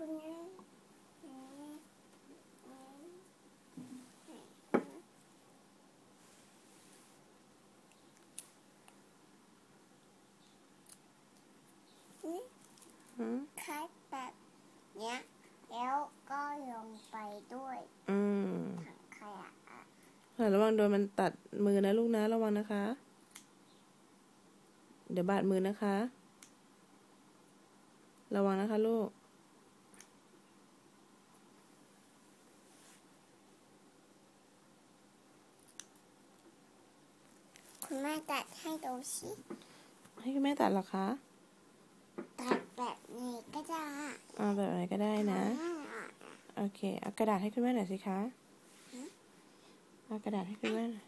คุณแม่คัดแบบเนี้ย แล้วก็ลงไปด้วย อืมถังขยะระวังโดนมันตัดมือนะลูกนะ ระวังนะคะ เดี๋ยวบาดมือนะคะ ระวังนะคะลูก คุณแม่ตัดให้ดูสิให้คุณแม่ตัดเหรอคะตัดแบบนี้ก็ได้เอาแบบไหนก็ได้นะอ่าโอเคเอากระดาษให้คุณแม่หน่อยสิคะเอากระดาษให้คุณแม่หน่อย